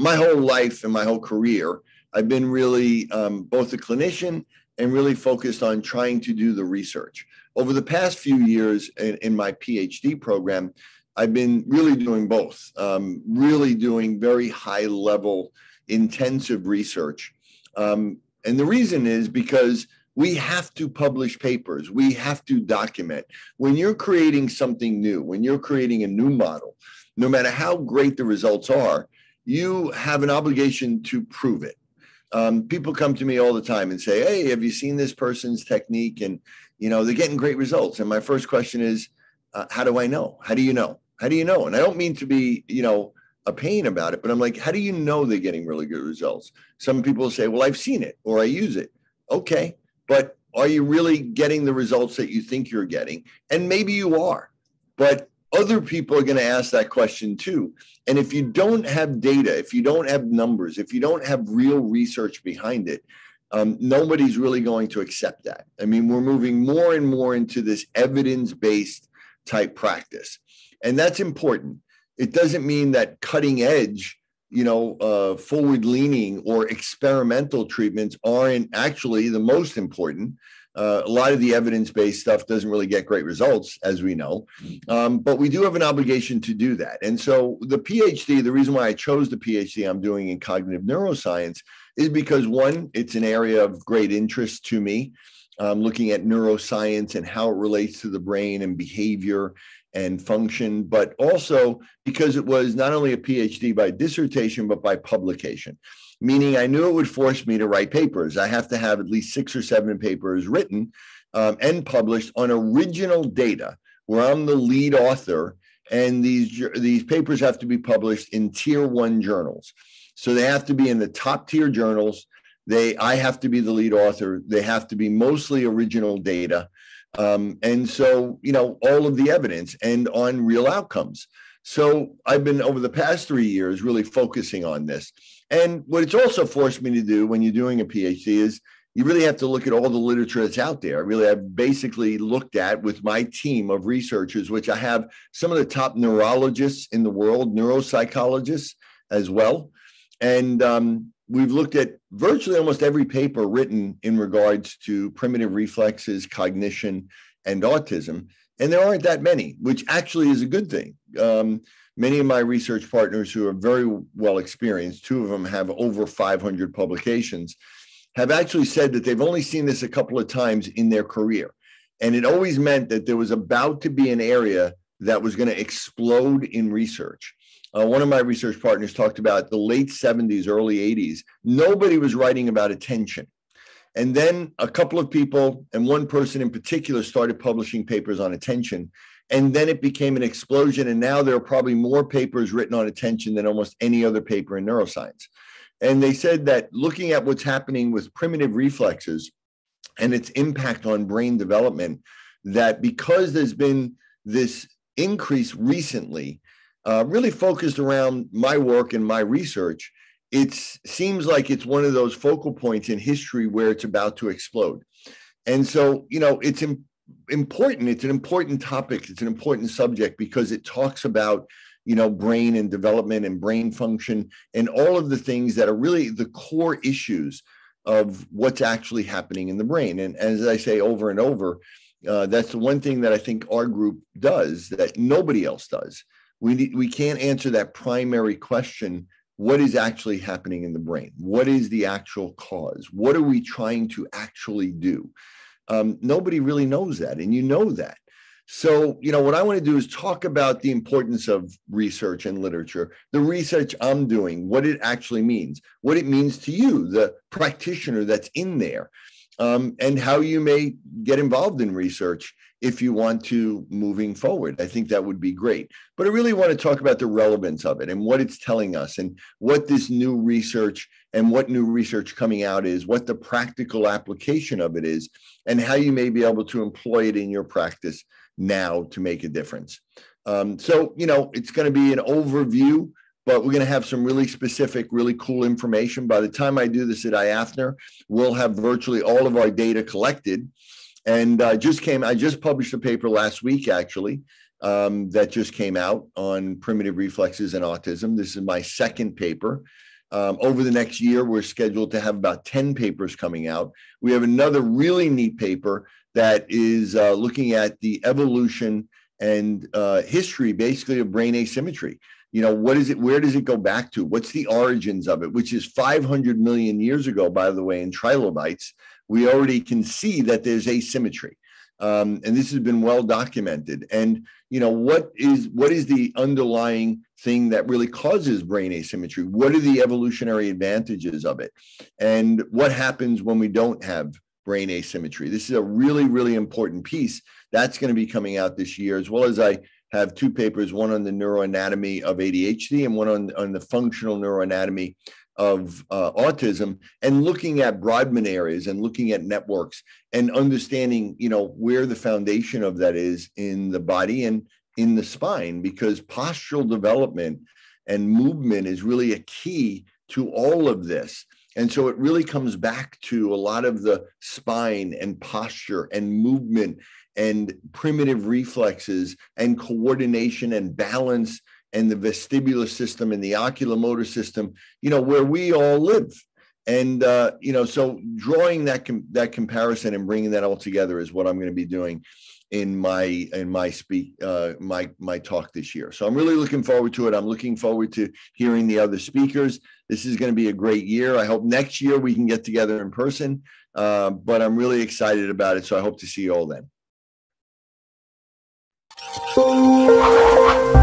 my whole life and my whole career, I've been really um, both a clinician and really focused on trying to do the research. Over the past few years in, in my PhD program, I've been really doing both, um, really doing very high level, intensive research. Um, and the reason is because we have to publish papers, we have to document. When you're creating something new, when you're creating a new model, no matter how great the results are, you have an obligation to prove it. Um, people come to me all the time and say, "Hey, have you seen this person's technique?" And you know they're getting great results. And my first question is, uh, "How do I know? How do you know? How do you know?" And I don't mean to be, you know, a pain about it, but I'm like, "How do you know they're getting really good results?" Some people say, "Well, I've seen it or I use it." Okay, but are you really getting the results that you think you're getting? And maybe you are, but other people are going to ask that question too. And if you don't have data, if you don't have numbers, if you don't have real research behind it, um, nobody's really going to accept that. I mean, we're moving more and more into this evidence based type practice. And that's important. It doesn't mean that cutting edge, you know, uh, forward leaning or experimental treatments aren't actually the most important. Uh, a lot of the evidence based stuff doesn't really get great results, as we know. Um, but we do have an obligation to do that. And so the PhD, the reason why I chose the PhD I'm doing in cognitive neuroscience is because one, it's an area of great interest to me. Um, looking at neuroscience and how it relates to the brain and behavior and function, but also because it was not only a PhD by dissertation, but by publication meaning I knew it would force me to write papers. I have to have at least six or seven papers written um, and published on original data where I'm the lead author. And these, these papers have to be published in tier one journals. So they have to be in the top tier journals. They, I have to be the lead author. They have to be mostly original data. Um, and so, you know, all of the evidence and on real outcomes. So I've been over the past three years really focusing on this. And what it's also forced me to do when you're doing a PhD is you really have to look at all the literature that's out there. Really, I've basically looked at with my team of researchers, which I have some of the top neurologists in the world, neuropsychologists as well. And um, we've looked at virtually almost every paper written in regards to primitive reflexes, cognition, and autism. And there aren't that many, which actually is a good thing. Um, many of my research partners who are very well experienced, two of them have over 500 publications, have actually said that they've only seen this a couple of times in their career. And it always meant that there was about to be an area that was going to explode in research. Uh, one of my research partners talked about the late 70s, early 80s. Nobody was writing about attention. And then a couple of people, and one person in particular, started publishing papers on attention. And then it became an explosion. And now there are probably more papers written on attention than almost any other paper in neuroscience. And they said that looking at what's happening with primitive reflexes and its impact on brain development, that because there's been this increase recently, uh, really focused around my work and my research, it seems like it's one of those focal points in history where it's about to explode. And so, you know, it's important. It's an important topic. It's an important subject because it talks about, you know, brain and development and brain function and all of the things that are really the core issues of what's actually happening in the brain. And as I say over and over, uh, that's the one thing that I think our group does that nobody else does. We need, we can't answer that primary question what is actually happening in the brain what is the actual cause what are we trying to actually do um, nobody really knows that, and you know that. So, you know, what I want to do is talk about the importance of research and literature, the research I'm doing, what it actually means, what it means to you, the practitioner that's in there, um, and how you may get involved in research if you want to moving forward. I think that would be great. But I really want to talk about the relevance of it and what it's telling us and what this new research and what new research coming out is, what the practical application of it is, and how you may be able to employ it in your practice now to make a difference. Um, so, you know, it's going to be an overview, but we're going to have some really specific, really cool information. By the time I do this at IAFNR, we'll have virtually all of our data collected. And I just came, I just published a paper last week, actually, um, that just came out on primitive reflexes and autism. This is my second paper. Um, over the next year, we're scheduled to have about 10 papers coming out. We have another really neat paper that is uh, looking at the evolution and uh, history, basically, of brain asymmetry. You know, what is it? Where does it go back to? What's the origins of it? Which is 500 million years ago, by the way, in trilobites. We already can see that there's asymmetry. Um, and this has been well documented. And you know what is what is the underlying thing that really causes brain asymmetry? What are the evolutionary advantages of it? And what happens when we don't have brain asymmetry? This is a really really important piece that's going to be coming out this year, as well as I have two papers, one on the neuroanatomy of ADHD and one on, on the functional neuroanatomy of uh, autism and looking at Brodmann areas and looking at networks and understanding, you know, where the foundation of that is in the body and in the spine, because postural development and movement is really a key to all of this. And so it really comes back to a lot of the spine and posture and movement and primitive reflexes and coordination and balance and the vestibular system and the oculomotor system, you know, where we all live. And uh, you know, so drawing that com- that comparison and bringing that all together is what I'm going to be doing in my in my speak uh, my my talk this year. So I'm really looking forward to it. I'm looking forward to hearing the other speakers. This is going to be a great year. I hope next year we can get together in person. Uh, but I'm really excited about it. So I hope to see you all then. Oh